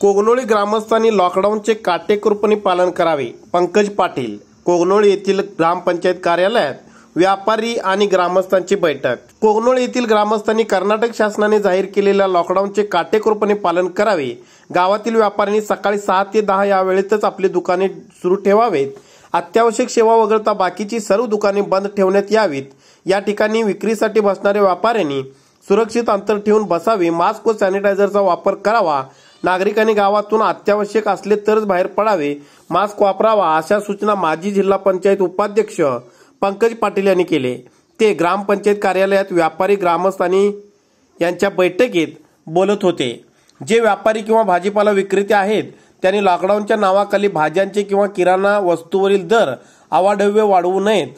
कोगनोळी ग्रामस्थांनी लॉकडाऊनचे काटेकोरपणे पालन करावे. पंकज पाटील कोगनोळी येथील ग्रामपंचायत कार्यालयात व्यापारी आणि ग्रामस्थांची बैठक. कोगनोळी येथील ग्रामस्थांनी कर्नाटक शासनाने जाहीर केलेल्या लॉकडाऊनचे काटेकोरपणे पालन करावे. गावातील व्यापाऱ्यांनी सकाळी सहा ते दहा या वेळेतच आपली दुकाने सुरू ठेवावेत. अत्यावश्यक सेवा वगळता बाकीची सर्व दुकाने बंद ठेवण्यात यावीत. या ठिकाणी विक्रीसाठी बसणाऱ्या व्यापाऱ्यांनी सुरक्षित अंतर ठेवून बसावे. मास्क व सॅनिटायझरचा वापर करावा. नागरिकांनी गावातून अत्यावश्यक असले तरच बाहेर पडावे. मास्क वापरावा अशा सूचना माजी जिल्हा पंचायत उपाध्यक्ष पंकज पाटील यांनी केले. ते ग्रामपंचायत कार्यालयात व्यापारी ग्रामस्थांनी यांच्या बैठकीत बोलत होते. जे व्यापारी किंवा भाजीपाला विक्रेते आहेत त्यांनी लॉकडाऊनच्या नावाखाली भाज्यांचे किंवा किराणा वस्तूवरील दर अवाढव्य वाढवू नयेत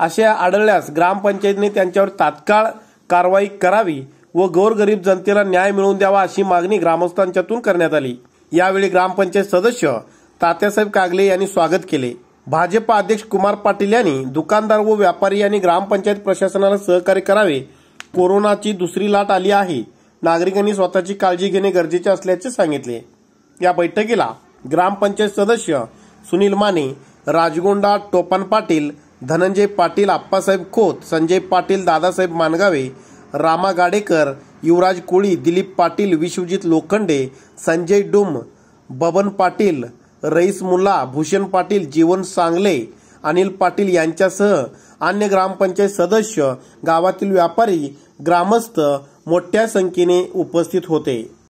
असे आढळल्यास ग्रामपंचायतीने त्यांच्यावर तात्काळ कारवाई करावी व गोरगरीब जनतेला न्याय मिळवून द्यावा अशी मागणी ग्रामस्थांच्यातून करण्यात आली. यावेळी ग्रामपंचायत सदस्य तात्यासाहेब कागले यांनी स्वागत केले. भाजपा अध्यक्ष कुमार पाटील यांनी दुकानदार व व्यापारी यांनी ग्रामपंचायत प्रशासनाला सहकार्य करावे. कोरोनाची दुसरी लाट आली आहे. नागरिकांनी स्वतःची काळजी घेणे गरजेचे असल्याचे सांगितले. या बैठकीला ग्रामपंचायत सदस्य सुनील माने राजगोंडा टोपन पाटील धनंजय पाटील आप्पासाहेब खोत संजय पाटील दादासाहेब मानगावे रामा गाडेकर युवराज कोळी दिलीप पाटील विश्वजित लोखंडे संजय डुम बबन पाटील रईस मुल्ला भूषण पाटील जीवन सांगले अनिल पाटील यांच्यासह अन्य ग्रामपंचायत सदस्य गावातील व्यापारी ग्रामस्थ मोठ्या संख्येने उपस्थित होते.